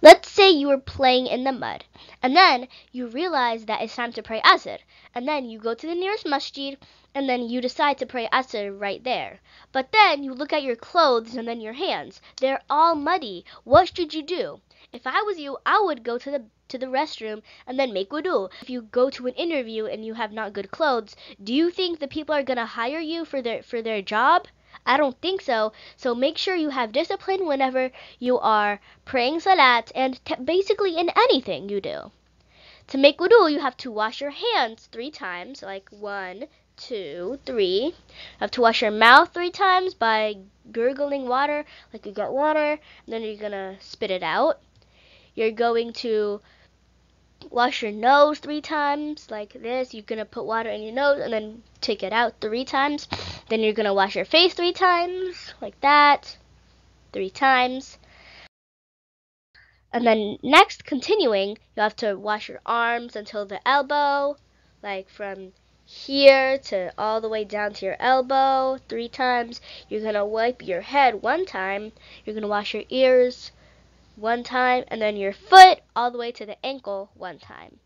Let's say you were playing in the mud, and then you realize that it's time to pray Asr, and then you go to the nearest masjid, and then you decide to pray Asr right there. But then you look at your clothes and then your hands. They're all muddy. What should you do? If I was you, I would go to the to the restroom and then make wudu. If you go to an interview and you have not good clothes, do you think the people are going to hire you for their for their job? I don't think so. So make sure you have discipline whenever you are praying salat and basically in anything you do. To make wudu, you have to wash your hands three times, like one, two, three. You have to wash your mouth three times by gurgling water, like you got water, and then you're gonna spit it out. You're going to wash your nose three times like this. You're gonna put water in your nose and then take it out three times. Then you're gonna wash your face three times like that, three times. And then next, continuing, you have to wash your arms until the elbow, like from here to all the way down to your elbow three times. You're gonna wipe your head one time. You're gonna wash your ears one time, and then your foot all the way to the ankle one time.